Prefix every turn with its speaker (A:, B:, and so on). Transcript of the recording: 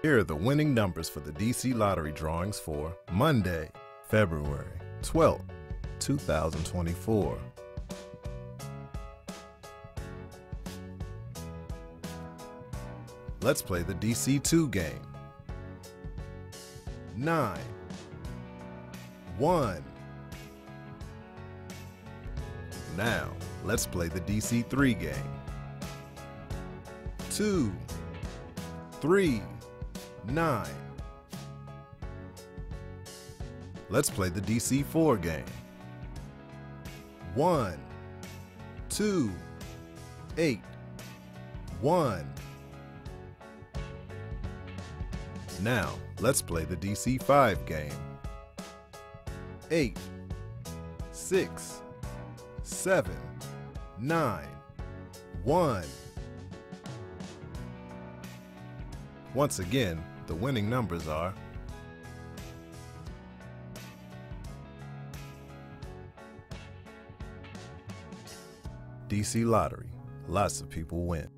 A: Here are the winning numbers for the DC Lottery drawings for Monday, February 12, 2024. Let's play the DC2 game. 9 1 Now, let's play the DC3 game. 2 3 9 Let's play the DC4 game. 1 2 8 1 Now, let's play the DC5 game. 8 6 7 9 1 Once again, the winning numbers are DC Lottery. Lots of people win.